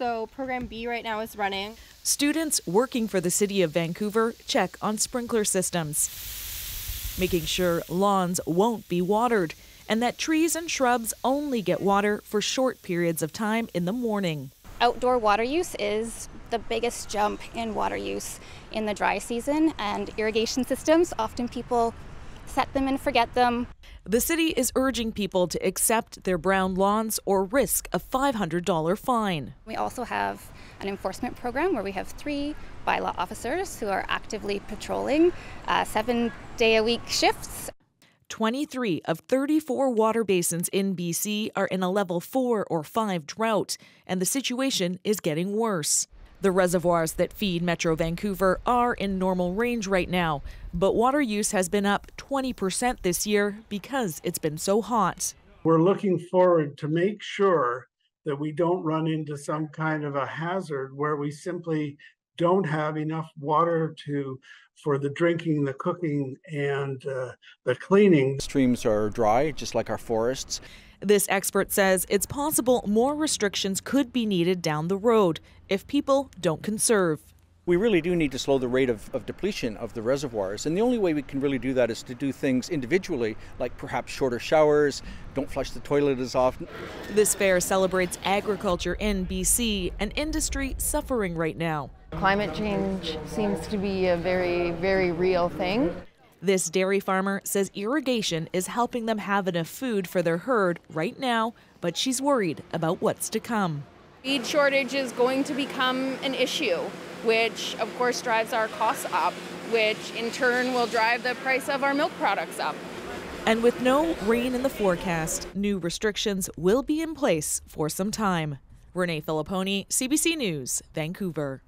So program B right now is running. Students working for the city of Vancouver check on sprinkler systems, making sure lawns won't be watered and that trees and shrubs only get water for short periods of time in the morning. Outdoor water use is the biggest jump in water use in the dry season, and irrigation systems often people set them and forget them. The city is urging people to accept their brown lawns or risk a $500 fine. We also have an enforcement program where we have three bylaw officers who are actively patrolling uh, seven day a week shifts. 23 of 34 water basins in BC are in a level 4 or 5 drought, and the situation is getting worse. The reservoirs that feed Metro Vancouver are in normal range right now, but water use has been up 20% this year because it's been so hot. We're looking forward to make sure that we don't run into some kind of a hazard where we simply don't have enough water to for the drinking, the cooking, and uh, the cleaning. Streams are dry, just like our forests. This expert says it's possible more restrictions could be needed down the road if people don't conserve. We really do need to slow the rate of, of, depletion of the reservoirs. And the only way we can really do that is to do things individually, like perhaps shorter showers, don't flush the toilet as often. This fair celebrates agriculture in BC, an industry suffering right now. Climate change seems to be a very, very real thing. This dairy farmer says irrigation is helping them have enough food for their herd right now, but she's worried about what's to come. Feed shortage is going to become an issue, which of course drives our costs up, which in turn will drive the price of our milk products up. And with no rain in the forecast, new restrictions will be in place for some time. Renee Filippone, CBC News, Vancouver.